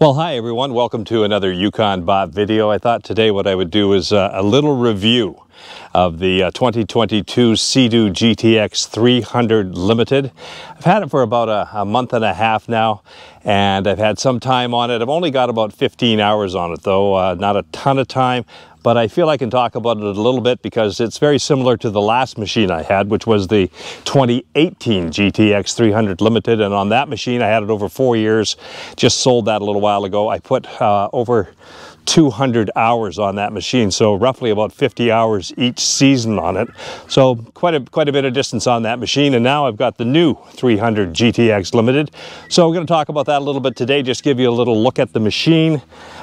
Well, hi everyone. Welcome to another Yukon Bob video. I thought today what I would do is uh, a little review of the uh, 2022 Sea-Doo GTX 300 Limited. I've had it for about a, a, month and a half now, and I've had some time on it. I've only got about 15 hours on it though, uh, not a ton of time but I feel I can talk about it a little bit because it's very similar to the last machine I had, which was the 2018 GTX 300 Limited. And on that machine, I had it over four years, just sold that a little while ago. I put uh, over 200 hours on that machine, so roughly about 50 hours each season on it. So quite a, quite a bit of distance on that machine, and now I've got the new 300 GTX Limited. So we're going to talk about that a little bit today, just give you a little look at the machine,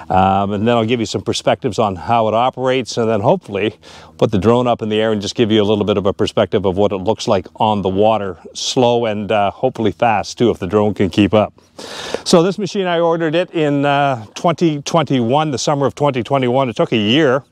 um, and then I'll give you some perspectives on how it operates, and then hopefully put the drone up in the air and just give you a little bit of a perspective of what it looks like on the water, slow and uh, hopefully fast too, if the drone can keep up. So this machine, I ordered it in uh, 2021, the summer of 2021. It took a year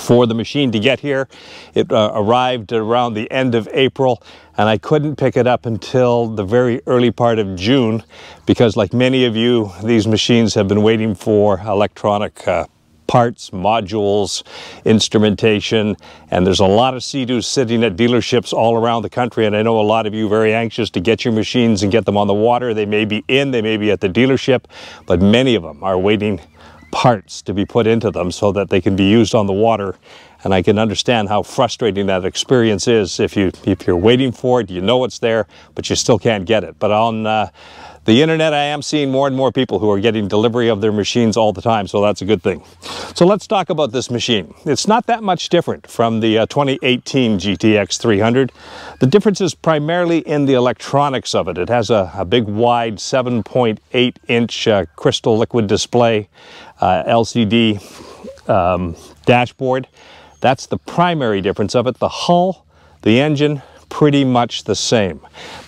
for the machine to get here. It uh, arrived around the end of April and I couldn't pick it up until the very early part of June because like many of you, these machines have been waiting for electronic uh, parts, modules, instrumentation, and there's a lot of Sea-Doos sitting at dealerships all around the country, and I know a lot of you very anxious to get your machines and get them on the water. They may be in, they may be at the dealership, but many of them are waiting parts to be put into them so that they can be used on the water. And I can understand how frustrating that experience is if, you, if you're waiting for it, you know it's there, but you still can't get it. But on uh, the internet, I am seeing more and more people who are getting delivery of their machines all the time, so that's a good thing. So let's talk about this machine. It's not that much different from the uh, 2018 GTX 300. The difference is primarily in the electronics of it. It has a, a big wide 7.8 inch uh, crystal liquid display, uh, LCD um, dashboard. That's the primary difference of it. The hull, the engine, pretty much the same.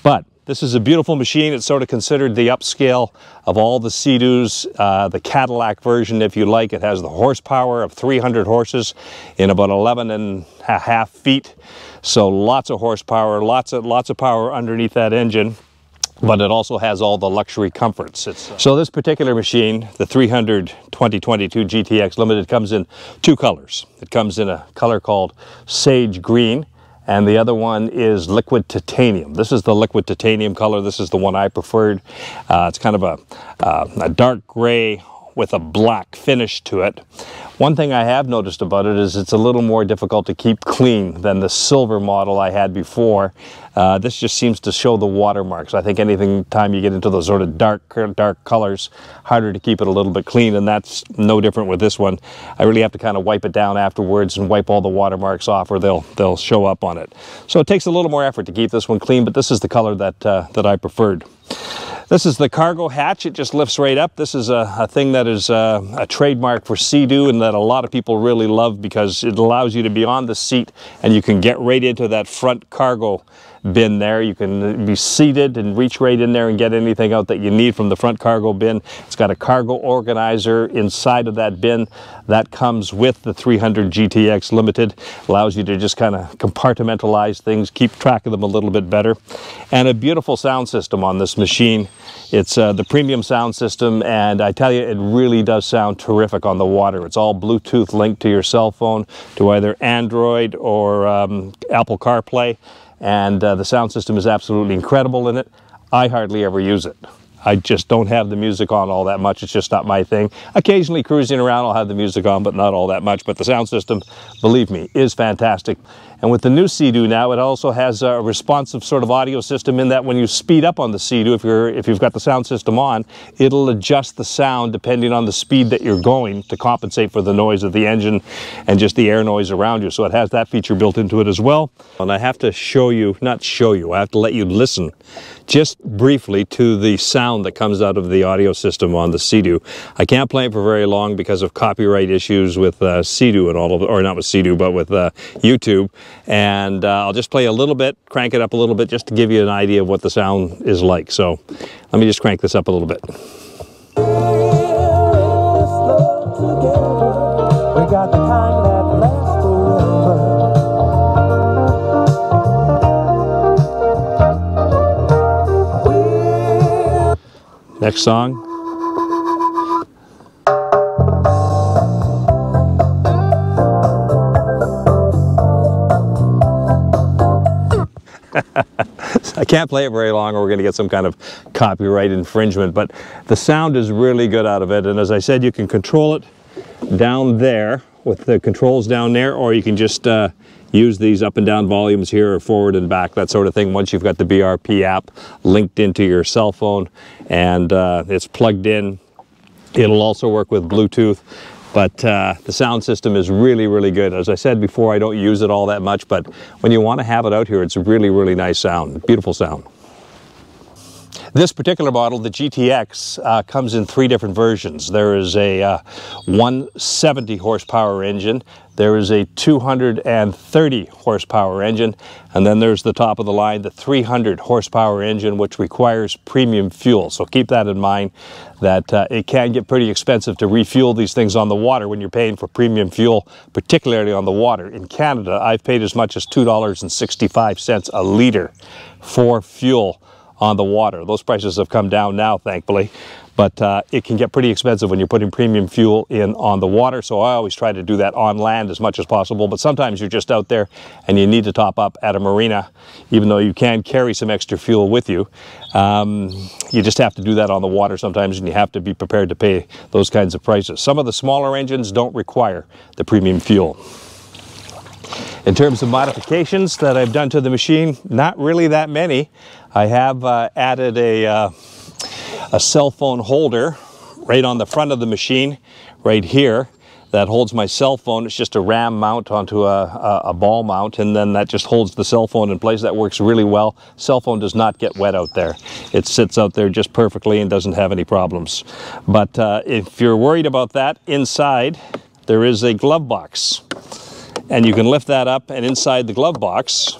But this is a beautiful machine. It's sort of considered the upscale of all the Sea-Doos, uh, the Cadillac version, if you like. It has the horsepower of 300 horses in about 11 and a half feet. So lots of horsepower, lots of, lots of power underneath that engine but it also has all the luxury comforts. Uh, so this particular machine, the 300 2022 GTX Limited, comes in two colors. It comes in a color called Sage Green, and the other one is liquid titanium. This is the liquid titanium color. This is the one I preferred. Uh, it's kind of a, uh, a dark gray with a black finish to it. One thing I have noticed about it is it's a little more difficult to keep clean than the silver model I had before. Uh, this just seems to show the watermarks. I think anything time you get into those sort of dark, dark colors, harder to keep it a little bit clean, and that's no different with this one. I really have to kind of wipe it down afterwards and wipe all the watermarks off or they'll, they'll show up on it. So it takes a little more effort to keep this one clean, but this is the color that, uh, that I preferred. This is the cargo hatch. It just lifts right up. This is a, a thing that is a, uh, a trademark for Sea-Doo and that a lot of people really love because it allows you to be on the seat and you can get right into that front cargo bin there. You can be seated and reach right in there and get anything out that you need from the front cargo bin. It's got a cargo organizer inside of that bin. That comes with the 300 GTX Limited. Allows you to just kind of compartmentalize things, keep track of them a little bit better. And a beautiful sound system on this machine. It's uh, the premium sound system and I tell you it really does sound terrific on the water. It's all Bluetooth linked to your cell phone to either Android or um, Apple CarPlay and uh, the sound system is absolutely incredible in it. I hardly ever use it. I just don't have the music on all that much. It's just not my thing. Occasionally cruising around, I'll have the music on, but not all that much. But the sound system, believe me, is fantastic. And with the new Sea-Doo now, it also has a responsive sort of audio system in that when you speed up on the Sea-Doo, if, you're, if you've got the sound system on, it'll adjust the sound depending on the speed that you're going to compensate for the noise of the engine and just the air noise around you. So it has that feature built into it as well. And I have to show you, not show you, I have to let you listen just briefly to the sound that comes out of the audio system on the Sea-Doo. I can't play it for very long because of copyright issues with uh, Sea-Doo and all of or not with Sea-Doo, but with uh, YouTube. And uh, I'll just play a little bit, crank it up a little bit just to give you an idea of what the sound is like. So let me just crank this up a little bit. Next song. I can't play it very long or we're going to get some kind of copyright infringement, but the sound is really good out of it. And as I said, you can control it down there with the controls down there, or you can just uh, use these up and down volumes here or forward and back, that sort of thing. Once you've got the BRP app linked into your cell phone and uh, it's plugged in, it'll also work with Bluetooth. But uh, the sound system is really, really good. As I said before, I don't use it all that much, but when you want to have it out here, it's a really, really nice sound, beautiful sound. This particular model, the GTX, uh, comes in three different versions. There is a uh, 170 horsepower engine, there is a 230 horsepower engine, and then there's the top of the line, the 300 horsepower engine, which requires premium fuel. So keep that in mind that uh, it can get pretty expensive to refuel these things on the water when you're paying for premium fuel, particularly on the water. In Canada, I've paid as much as $2.65 a liter for fuel on the water. Those prices have come down now, thankfully, but uh, it can get pretty expensive when you're putting premium fuel in on the water. So I always try to do that on land as much as possible. But sometimes you're just out there and you need to top up at a marina, even though you can carry some extra fuel with you. Um, you just have to do that on the water sometimes, and you have to be prepared to pay those kinds of prices. Some of the smaller engines don't require the premium fuel. In terms of modifications that I've done to the machine, not really that many. I have uh, added a, uh, a cell phone holder right on the front of the machine, right here, that holds my cell phone. It's just a ram mount onto a, a, a, ball mount, and then that just holds the cell phone in place. That works really well. Cell phone does not get wet out there. It sits out there just perfectly and doesn't have any problems. But uh, if you're worried about that, inside there is a glove box and you can lift that up and inside the glove box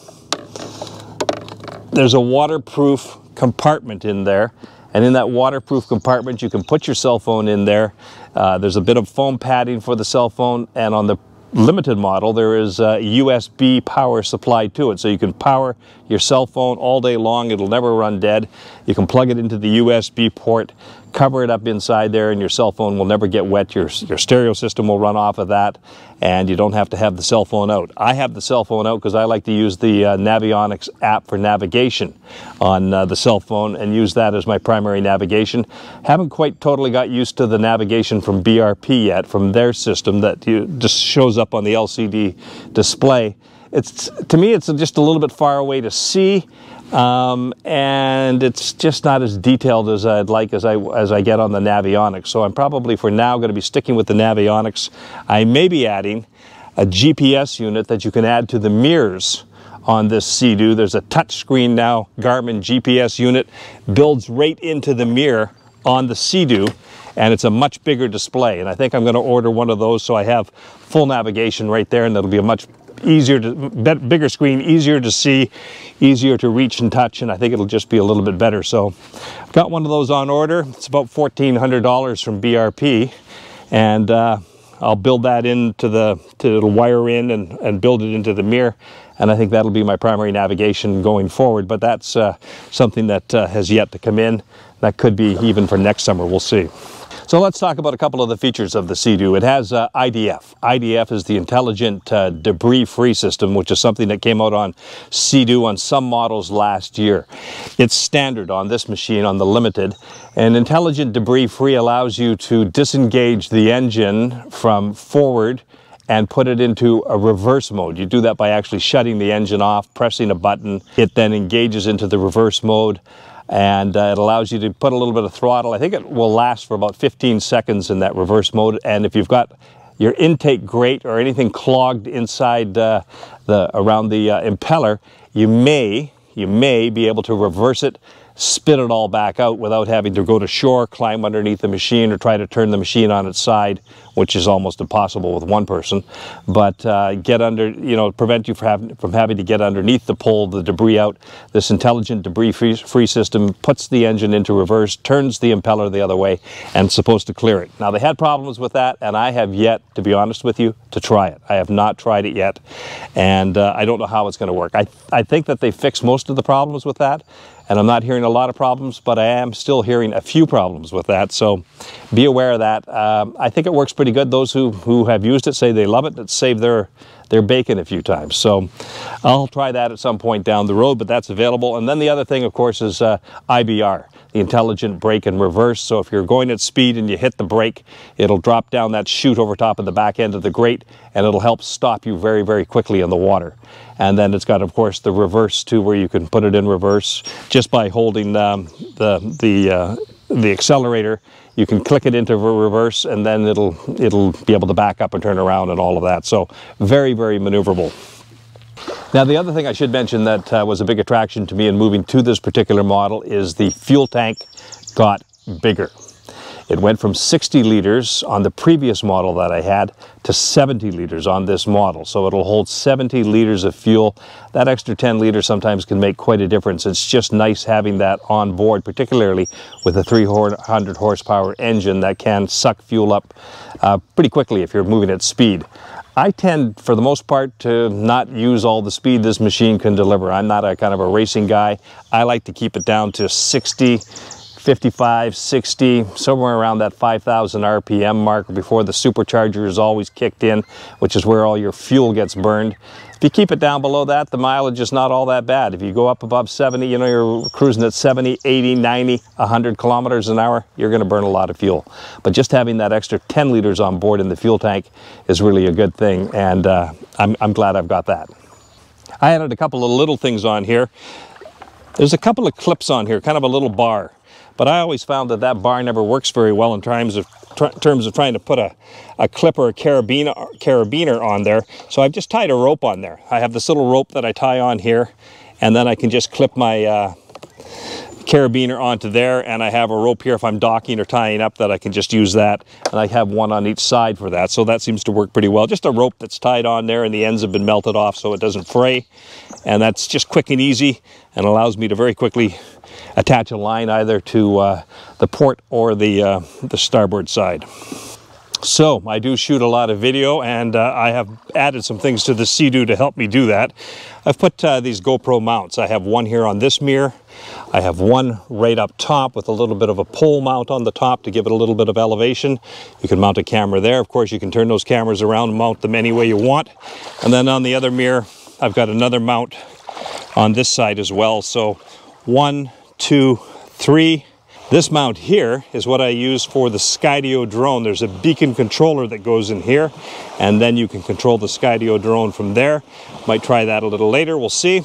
there's a waterproof compartment in there and in that waterproof compartment you can put your cell phone in there. Uh, there's a bit of foam padding for the cell phone and on the limited model there is a USB power supply to it. So you can power your cell phone all day long. It'll never run dead. You can plug it into the USB port cover it up inside there and your cell phone will never get wet. Your, your stereo system will run off of that and you don't have to have the cell phone out. I have the cell phone out because I like to use the uh, Navionics app for navigation on uh, the cell phone and use that as my primary navigation. Haven't quite totally got used to the navigation from BRP yet, from their system that you, just shows up on the LCD display. It's To me, it's just a little bit far away to see um, and it's just not as detailed as I'd like as I, as I get on the Navionics. So I'm probably for now going to be sticking with the Navionics. I may be adding a GPS unit that you can add to the mirrors on this Sea-Doo. There's a touchscreen now, Garmin GPS unit, builds right into the mirror on the Sea-Doo and it's a much bigger display. And I think I'm going to order one of those so I have full navigation right there and it'll be a much easier to, bigger screen, easier to see, easier to reach and touch, and I think it'll just be a little bit better. So I've got one of those on order. It's about $1,400 from BRP, and uh, I'll build that into the, to wire in and, and build it into the mirror, and I think that'll be my primary navigation going forward, but that's uh, something that uh, has yet to come in. That could be even for next summer, we'll see. So let's talk about a couple of the features of the Sea-Doo. It has uh, IDF. IDF is the Intelligent uh, Debris-Free System, which is something that came out on Sea-Doo on some models last year. It's standard on this machine, on the Limited, and Intelligent Debris-Free allows you to disengage the engine from forward and put it into a reverse mode. You do that by actually shutting the engine off, pressing a button. It then engages into the reverse mode and uh, it allows you to put a little bit of throttle. I think it will last for about 15 seconds in that reverse mode. And if you've got your intake grate or anything clogged inside uh, the around the uh, impeller, you may you may be able to reverse it spit it all back out without having to go to shore, climb underneath the machine, or try to turn the machine on its side, which is almost impossible with one person. But uh, get under, you know, prevent you from having, from having to get underneath to pull the debris out. This intelligent debris free, free system puts the engine into reverse, turns the impeller the other way, and supposed to clear it. Now, they had problems with that, and I have yet, to be honest with you, to try it. I have not tried it yet, and uh, I don't know how it's going to work. I, I think that they fixed most of the problems with that, and I'm not hearing a lot of problems, but I am still hearing a few problems with that. So be aware of that. Um, I think it works pretty good. Those who, who have used it say they love it. It saved their, they're baking a few times. So I'll try that at some point down the road, but that's available. And then the other thing, of course, is uh, IBR, the intelligent brake and reverse. So if you're going at speed and you hit the brake, it'll drop down that chute over top of the back end of the grate and it'll help stop you very, very quickly in the water. And then it's got, of course, the reverse too, where you can put it in reverse just by holding um, the, the, uh, the accelerator. You can click it into reverse and then it'll, it'll be able to back up and turn around and all of that. So very, very maneuverable. Now the other thing I should mention that uh, was a big attraction to me in moving to this particular model is the fuel tank got bigger. It went from 60 liters on the previous model that I had to 70 liters on this model. So it'll hold 70 liters of fuel. That extra 10 liters sometimes can make quite a difference. It's just nice having that on board, particularly with a 300 horsepower engine that can suck fuel up uh, pretty quickly if you're moving at speed. I tend, for the most part, to not use all the speed this machine can deliver. I'm not a kind of a racing guy. I like to keep it down to 60, 55, 60, somewhere around that 5,000 RPM mark before the supercharger is always kicked in, which is where all your fuel gets burned. If you keep it down below that, the mileage is not all that bad. If you go up above 70, you know, you're cruising at 70, 80, 90, 100 kilometers an hour, you're gonna burn a lot of fuel. But just having that extra 10 liters on board in the fuel tank is really a good thing, and uh, I'm, I'm glad I've got that. I added a couple of little things on here. There's a couple of clips on here, kind of a little bar. But I always found that that bar never works very well in terms of, terms of trying to put a, a clip or a carabiner, carabiner on there. So I've just tied a rope on there. I have this little rope that I tie on here, and then I can just clip my uh, carabiner onto there and I have a rope here if I'm docking or tying up that I can just use that and I have one on each side for that so that seems to work pretty well just a rope that's tied on there and the ends have been melted off so it doesn't fray and that's just quick and easy and allows me to very quickly attach a line either to uh, the port or the, uh, the starboard side. So I do shoot a lot of video and uh, I have added some things to the Sea-Doo to help me do that. I've put uh, these GoPro mounts. I have one here on this mirror. I have one right up top with a little bit of a pole mount on the top to give it a little bit of elevation. You can mount a camera there. Of course, you can turn those cameras around and mount them any way you want. And then on the other mirror, I've got another mount on this side as well. So one, two, three. This mount here is what I use for the Skydio drone. There's a beacon controller that goes in here, and then you can control the Skydio drone from there. Might try that a little later, we'll see.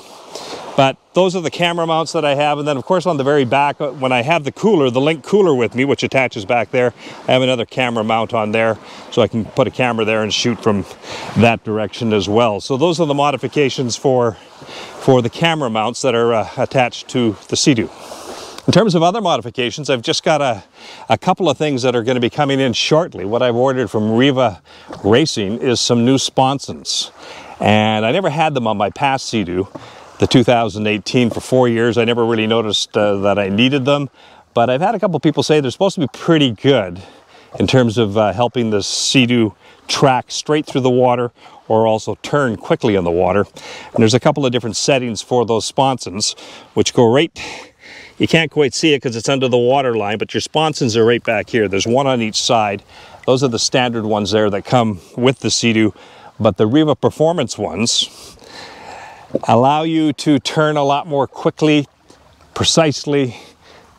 But those are the camera mounts that I have. And then of course on the very back, uh, when I have the cooler, the Link cooler with me, which attaches back there, I have another camera mount on there. So I can put a camera there and shoot from that direction as well. So those are the modifications for, for the camera mounts that are uh, attached to the Sea-Doo. In terms of other modifications, I've just got a, a couple of things that are going to be coming in shortly. What I've ordered from Riva Racing is some new sponsons. And I never had them on my past Sea-Doo, the 2018 for four years. I never really noticed uh, that I needed them. But I've had a couple people say they're supposed to be pretty good in terms of uh, helping the Sea-Doo track straight through the water or also turn quickly in the water. And there's a couple of different settings for those sponsons, which go right you can't quite see it because it's under the water line, but your sponsons are right back here. There's one on each side. Those are the standard ones there that come with the Sea-Doo, but the Riva Performance ones allow you to turn a lot more quickly, precisely,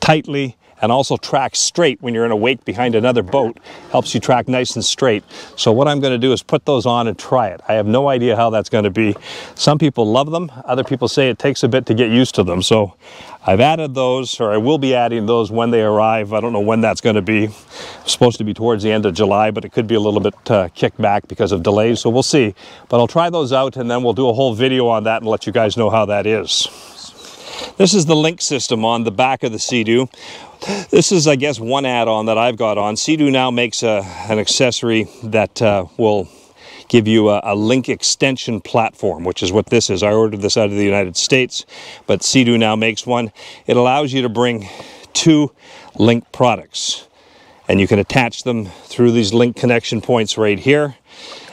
tightly, and also track straight when you're in a wake behind another boat. Helps you track nice and straight. So what I'm gonna do is put those on and try it. I have no idea how that's gonna be. Some people love them. Other people say it takes a bit to get used to them. So I've added those, or I will be adding those when they arrive. I don't know when that's gonna be. It's supposed to be towards the end of July, but it could be a little bit uh, kicked back because of delays, so we'll see. But I'll try those out and then we'll do a whole video on that and let you guys know how that is. This is the link system on the back of the Sea-Doo. This is, I guess, one add-on that I've got on. Sea-Doo now makes a, an accessory that uh, will give you a, a, link extension platform, which is what this is. I ordered this out of the United States, but Sea-Doo now makes one. It allows you to bring two link products, and you can attach them through these link connection points right here.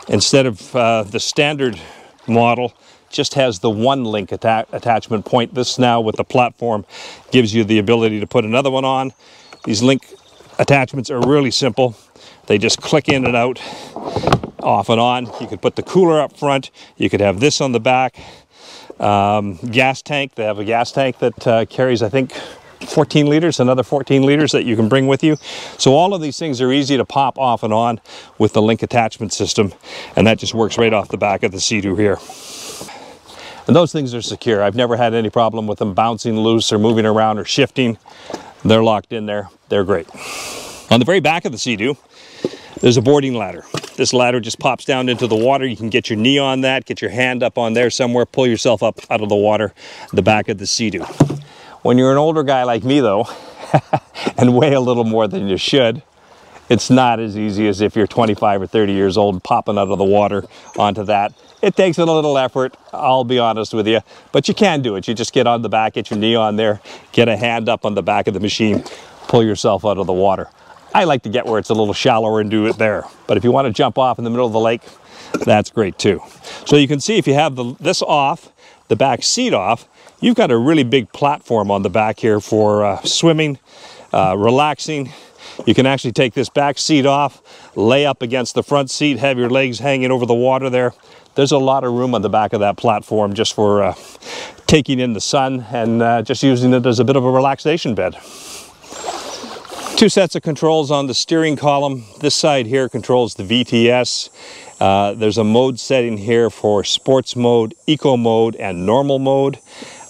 Instead of uh, the standard model, just has the one link atta attachment point. This now with the platform gives you the ability to put another one on. These link attachments are really simple. They just click in and out off and on. You could put the cooler up front. You could have this on the back. Um, gas tank, they have a gas tank that uh, carries, I think, 14 liters, another 14 liters that you can bring with you. So all of these things are easy to pop off and on with the link attachment system. And that just works right off the back of the Sea-Doo here. And those things are secure. I've never had any problem with them bouncing loose or moving around or shifting. They're locked in there. They're great. On the very back of the Sea-Doo, there's a boarding ladder. This ladder just pops down into the water. You can get your knee on that, get your hand up on there somewhere, pull yourself up out of the water, the back of the Sea-Doo. When you're an older guy like me though, and weigh a little more than you should, it's not as easy as if you're 25 or 30 years old popping out of the water onto that. It takes a little effort, I'll be honest with you, but you can do it. You just get on the back, get your knee on there, get a hand up on the back of the machine, pull yourself out of the water. I like to get where it's a little shallower and do it there. But if you want to jump off in the middle of the lake, that's great too. So you can see if you have the, this off, the back seat off, you've got a really big platform on the back here for uh, swimming, uh, relaxing, you can actually take this back seat off, lay up against the front seat, have your legs hanging over the water there. There's a lot of room on the back of that platform just for uh, taking in the sun and uh, just using it as a bit of a relaxation bed. Two sets of controls on the steering column. This side here controls the VTS. Uh, there's a mode setting here for sports mode, eco mode, and normal mode.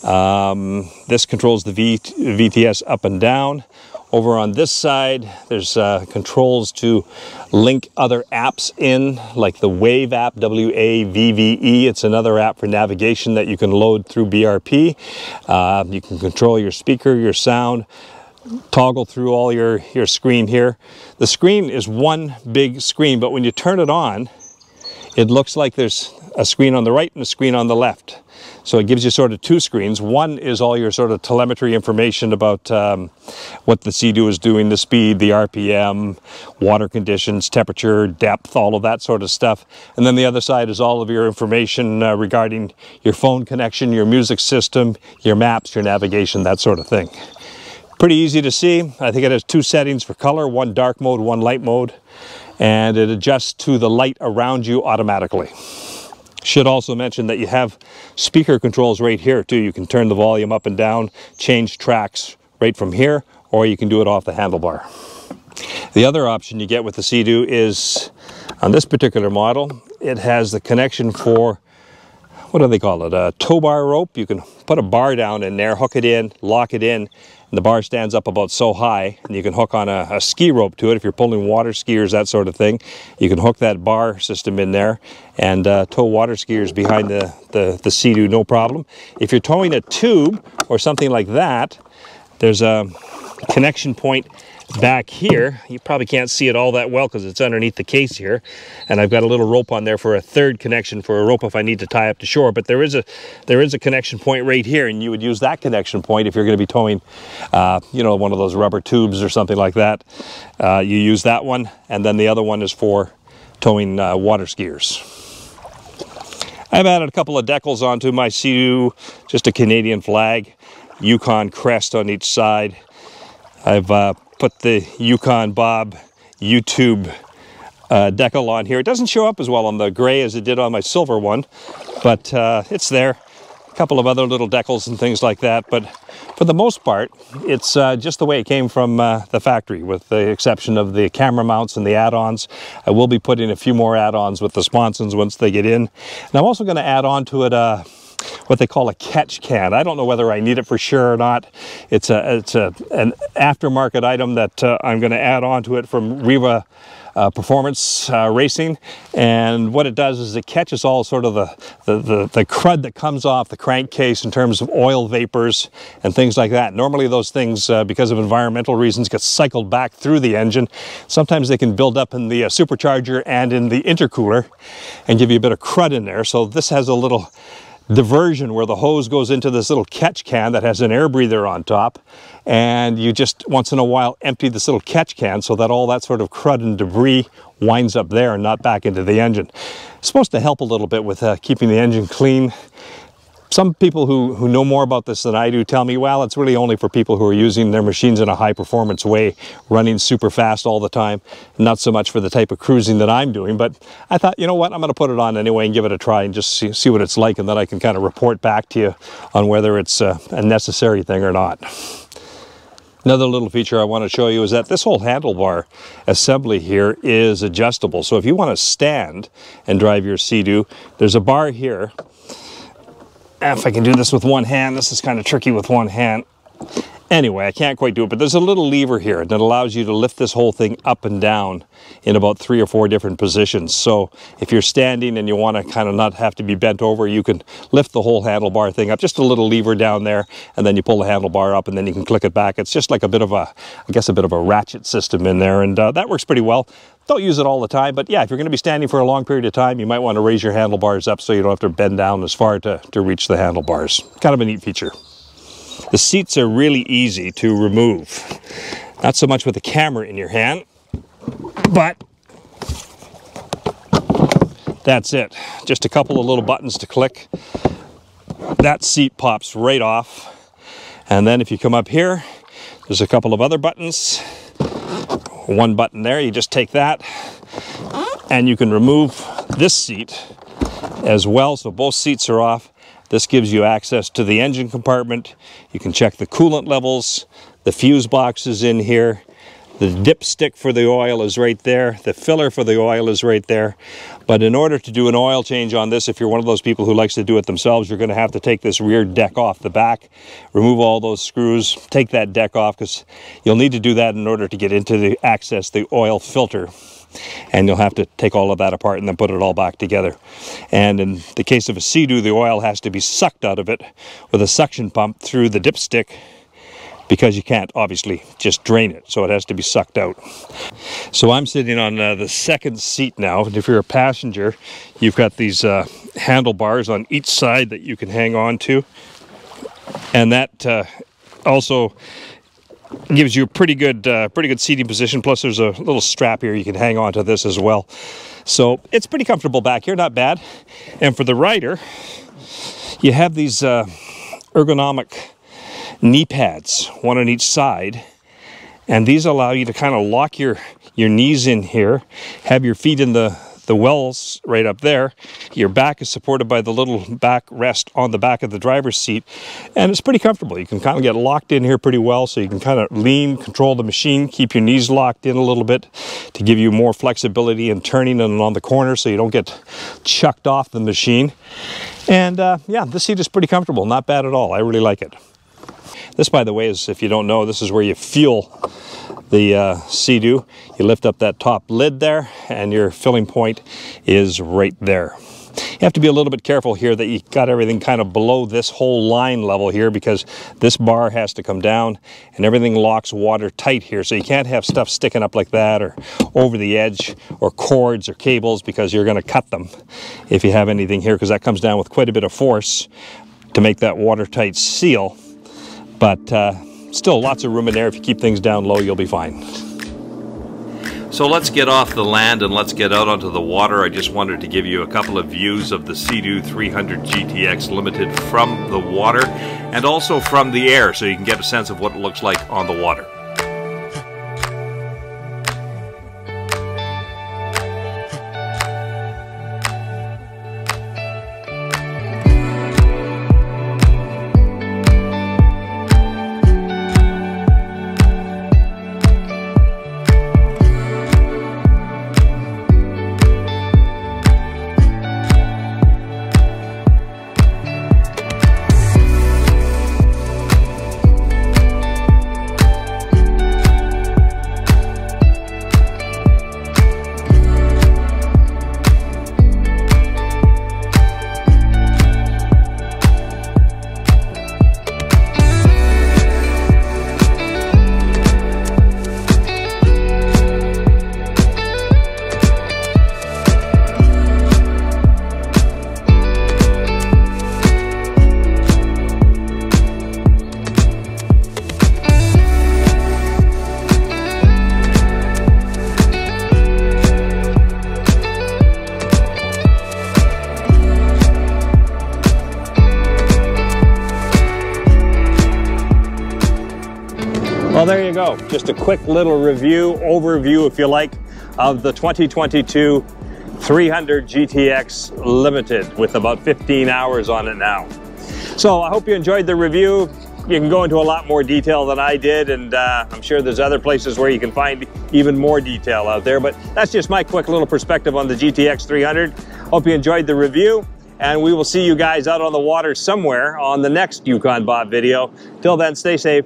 Um, this controls the v VTS up and down. Over on this side, there's uh, controls to link other apps in, like the Wavve app, W-A-V-V-E. It's another app for navigation that you can load through BRP. Uh, you can control your speaker, your sound, toggle through all your, your screen here. The screen is one big screen, but when you turn it on, it looks like there's a screen on the right and a screen on the left. So it gives you sort of two screens. One is all your sort of telemetry information about um, what the Sea-Doo is doing, the speed, the RPM, water conditions, temperature, depth, all of that sort of stuff. And then the other side is all of your information uh, regarding your phone connection, your music system, your maps, your navigation, that sort of thing. Pretty easy to see. I think it has two settings for color, one dark mode, one light mode, and it adjusts to the light around you automatically. Should also mention that you have speaker controls right here too. You can turn the volume up and down, change tracks right from here, or you can do it off the handlebar. The other option you get with the Sea-Doo is, on this particular model, it has the connection for, what do they call it, a tow bar rope. You can put a bar down in there, hook it in, lock it in, the bar stands up about so high, and you can hook on a, a, ski rope to it if you're pulling water skiers, that sort of thing. You can hook that bar system in there and uh, tow water skiers behind the, the, the Sea-Doo, no problem. If you're towing a tube or something like that, there's a connection point back here. You probably can't see it all that well because it's underneath the case here. And I've got a little rope on there for a third connection for a rope if I need to tie up to shore. But there is a there is a connection point right here and you would use that connection point if you're going to be towing, uh, you know, one of those rubber tubes or something like that. Uh, you use that one and then the other one is for towing uh, water skiers. I've added a couple of decals onto my Sea-Doo, just a Canadian flag, Yukon crest on each side. I've uh, put the Yukon Bob YouTube uh, decal on here. It doesn't show up as well on the gray as it did on my silver one, but uh, it's there. A couple of other little decals and things like that, but for the most part, it's uh, just the way it came from uh, the factory, with the exception of the camera mounts and the add-ons. I will be putting a few more add-ons with the sponsons once they get in. And I'm also going to add on to it uh, what they call a catch can. I don't know whether I need it for sure or not. It's a it's a an aftermarket item that uh, I'm going to add on to it from Riva uh, Performance uh, Racing. And what it does is it catches all sort of the, the, the, the, crud that comes off the crankcase in terms of oil vapors and things like that. Normally those things, uh, because of environmental reasons, get cycled back through the engine. Sometimes they can build up in the uh, supercharger and in the intercooler and give you a bit of crud in there. So this has a little diversion where the hose goes into this little catch can that has an air breather on top and you just once in a while empty this little catch can so that all that sort of crud and debris winds up there and not back into the engine. It's supposed to help a little bit with uh, keeping the engine clean. Some people who, who know more about this than I do tell me, well, it's really only for people who are using their machines in a high performance way, running super fast all the time, not so much for the type of cruising that I'm doing. But I thought, you know what, I'm going to put it on anyway and give it a try and just see, see what it's like, and then I can kind of report back to you on whether it's uh, a necessary thing or not. Another little feature I want to show you is that this whole handlebar assembly here is adjustable. So if you want to stand and drive your Sea-Doo, there's a bar here. If I can do this with one hand, this is kind of tricky with one hand. Anyway, I can't quite do it, but there's a little lever here that allows you to lift this whole thing up and down in about three or four different positions. So if you're standing and you want to kind of not have to be bent over, you can lift the whole handlebar thing up, just a little lever down there, and then you pull the handlebar up and then you can click it back. It's just like a bit of a, I guess a bit of a ratchet system in there, and uh, that works pretty well. Don't use it all the time, but yeah, if you're going to be standing for a long period of time, you might want to raise your handlebars up so you don't have to bend down as far to, to reach the handlebars. Kind of a neat feature. The seats are really easy to remove. Not so much with the camera in your hand, but that's it. Just a couple of little buttons to click. That seat pops right off. And then if you come up here, there's a couple of other buttons. One button there, you just take that and you can remove this seat as well. So both seats are off. This gives you access to the engine compartment. You can check the coolant levels. The fuse box is in here. The dipstick for the oil is right there. The filler for the oil is right there. But in order to do an oil change on this, if you're one of those people who likes to do it themselves, you're going to have to take this rear deck off the back, remove all those screws, take that deck off because you'll need to do that in order to get into the access the oil filter and you'll have to take all of that apart and then put it all back together. And in the case of a Sea-Doo, the oil has to be sucked out of it with a suction pump through the dipstick because you can't obviously just drain it, so it has to be sucked out. So I'm sitting on uh, the second seat now, and if you're a passenger, you've got these uh, handlebars on each side that you can hang on to, and that uh, also gives you a pretty good uh, pretty good seating position plus there's a little strap here you can hang on to this as well so it's pretty comfortable back here not bad and for the rider you have these uh, ergonomic knee pads one on each side and these allow you to kind of lock your your knees in here have your feet in the the wells right up there. Your back is supported by the little back rest on the back of the driver's seat, and it's pretty comfortable. You can kind of get locked in here pretty well, so you can kind of lean, control the machine, keep your knees locked in a little bit to give you more flexibility in turning and on the corner so you don't get chucked off the machine. And uh, yeah, this seat is pretty comfortable, not bad at all. I really like it. This, by the way, is, if you don't know, this is where you fuel the uh, Sea-Doo. You lift up that top lid there and your filling point is right there. You have to be a little bit careful here that you got everything kind of below this whole line level here because this bar has to come down and everything locks watertight here. So you can't have stuff sticking up like that or over the edge or cords or cables because you're going to cut them if you have anything here because that comes down with quite a bit of force to make that watertight seal. But uh, Still lots of room in there. If you keep things down low, you'll be fine. So let's get off the land and let's get out onto the water. I just wanted to give you a couple of views of the Sea-Doo 300 GTX Limited from the water and also from the air so you can get a sense of what it looks like on the water. So just a quick little review, overview if you like, of the 2022 300 GTX Limited with about 15 hours on it now. So I hope you enjoyed the review. You can go into a lot more detail than I did, and uh, I'm sure there's other places where you can find even more detail out there, but that's just my quick little perspective on the GTX 300. Hope you enjoyed the review, and we will see you guys out on the water somewhere on the next Yukon Bob video. Till then, stay safe,